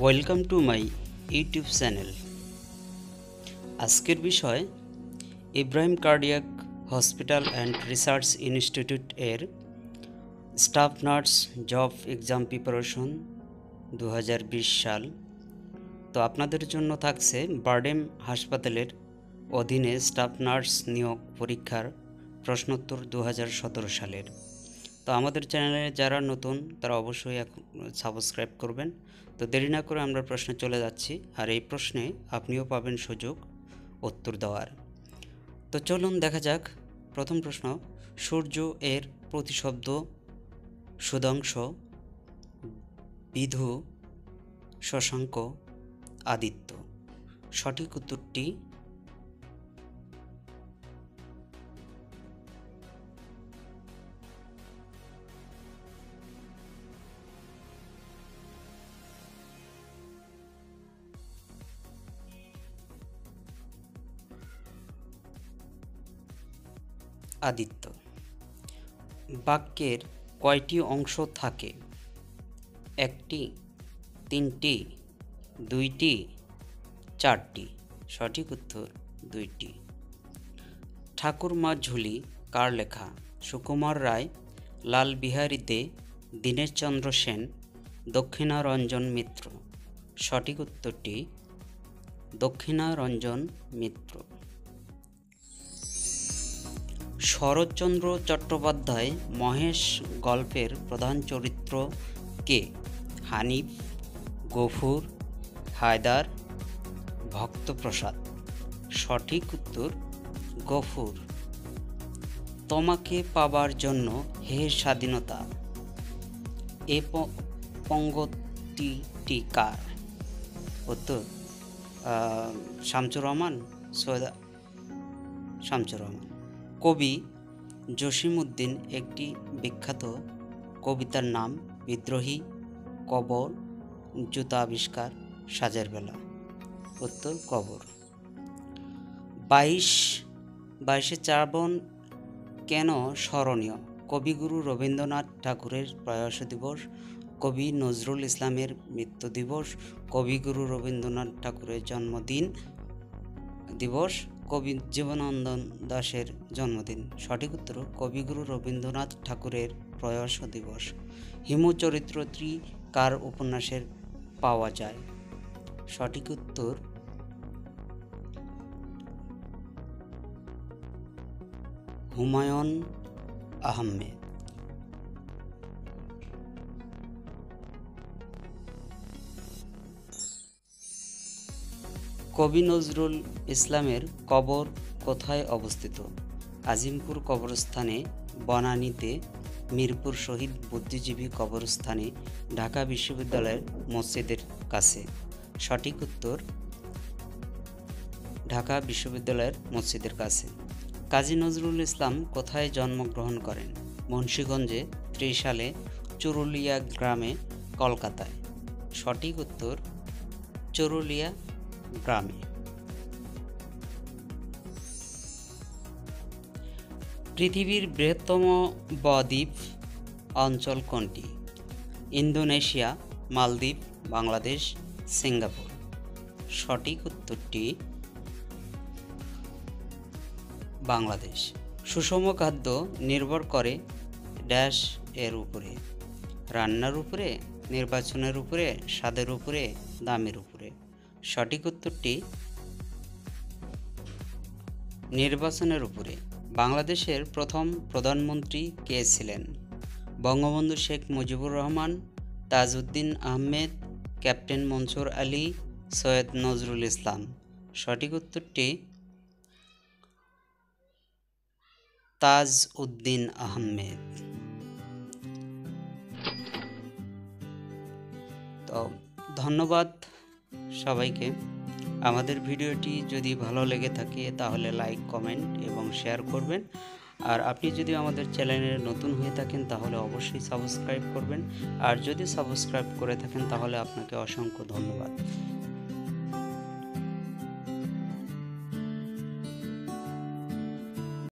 Welcome to my YouTube channel. আজকের বিষয়, Ibrahim cardiac hospital and research institute এর staff nurse job exam preparation দু হাজার বিশ সাল। তো আপনাদের জন্য থাকছে বার্ডেম হাসপাতালের অধীনে স্টাফ নার্স নিয়োগ পরীক্ষার প্রশ্নোত্তর দু হাজার সতেরো সালের। তো আমাদের চ্যানেলে যারা নতুন, তারা অবশ্যই সাবস্ক্রাইব করবেন। তো দেরি না করে আমরা প্রশ্নে চলে যাচ্ছি, আর এই প্রশ্নে আপনিও পাবেন সুযোগ উত্তর দেওয়ার। তো চলুন দেখা যাক, প্রথম প্রশ্ন, সূর্য এর প্রতিশব্দ সুদংশ বিধু, শশাঙ্ক, আদিত্য। সঠিক উত্তরটি আদিত্য। বাক্যের কয়টি অংশ থাকে? একটি, তিনটি, দুইটি, চারটি। সঠিক উত্তর, দুইটি। ঠাকুরমা ঝুলি কার লেখা? সুকুমার রায়, লাল বিহারীতে দীনেশচন্দ্র সেন, দক্ষিণারঞ্জন মিত্র। সঠিক উত্তরটি, দক্ষিণারঞ্জন মিত্র। শরৎচন্দ্র চট্টোপাধ্যায় মহেশ গল্পের প্রধান চরিত্র কে? হানিফ, গফুর, হায়দার, ভক্তপ্রসাদ। সঠিক উত্তর, গফুর। তোমাকে পাবার জন্য হে স্বাধীনতা। এ পঙ্গতিটি কার? উত্তর শামচুর রহমান, সৈয়দ শামচুর রহমান। কবি জসিমউদ্দিন একটি বিখ্যাত কবিতার নাম বিদ্রোহী, কবর, জুতা আবিষ্কার, সাজের বেলা। উত্তর, কবর। বাইশ, বাইশে চারবন কেন স্মরণীয়? কবিগুরু রবীন্দ্রনাথ ঠাকুরের প্রয়াস দিবস, কবি নজরুল ইসলামের মৃত্যু দিবস, কবিগুরু রবীন্দ্রনাথ ঠাকুরের জন্মদিন দিবস কবি জীবনানন্দন দাশের জন্মদিন। সঠিক উত্তর, কবিগুরু রবীন্দ্রনাথ ঠাকুরের প্রয়াস দিবস। হিমু হিমচরিত্রটি কার উপন্যাসের পাওয়া যায়। সঠিক উত্তর, হুমায়ুন আহমেদ। কবি নজরুল ইসলামের কবর কোথায় অবস্থিত? আজিমপুর কবরস্থানে, বনানীতে, মিরপুর শহীদ বুদ্ধিজীবী কবরস্থানে, ঢাকা বিশ্ববিদ্যালয়ের মসজিদের কাছে। সঠিক উত্তর, ঢাকা বিশ্ববিদ্যালয়ের মসজিদের কাছে। কাজী নজরুল ইসলাম কোথায় জন্মগ্রহণ করেন? মুন্সীগঞ্জে, ত্রিশ সালে, চুরুলিয়া গ্রামে, কলকাতায়। সঠিক উত্তর, চুরুলিয়া গ্রামে। পৃথিবীর বৃহত্তম বদ্বীপ অঞ্চল কোনটি? Indonesia, Maldives, Bangladesh, Singapore. সঠিক উত্তরটি বাংলাদেশ। সুষম খাদ্য নির্ভর করে ড্যাশ এর উপরে, রান্নার উপরে, নির্বাচনের উপরে, স্বাদের উপরে, দামের উপরে। সঠিক উত্তরটি নির্বাচনের উপরে। বাংলাদেশের প্রথম প্রধানমন্ত্রী কে ছিলেন? বঙ্গবন্ধু শেখ মুজিবুর রহমান, তাজউদ্দিন আহমেদ, ক্যাপ্টেন মনসুর আলী, সৈয়দ নজরুল ইসলাম। সঠিক উত্তরটি তাজ উদ্দিন আহমেদ। তো, ধন্যবাদ। সবাইকে। আমাদের ভিডিওটি যদি ভালো লেগে থাকে তাহলে লাইক, কমেন্ট এবং শেয়ার করবেন। আর আপনি যদি আমাদের চ্যানেলে নতুন হয়ে থাকেন তাহলে অবশ্যই সাবস্ক্রাইব করবেন। আর যদি সাবস্ক্রাইব করে থাকেন তাহলে আপনাকে অসংখ্য ধন্যবাদ।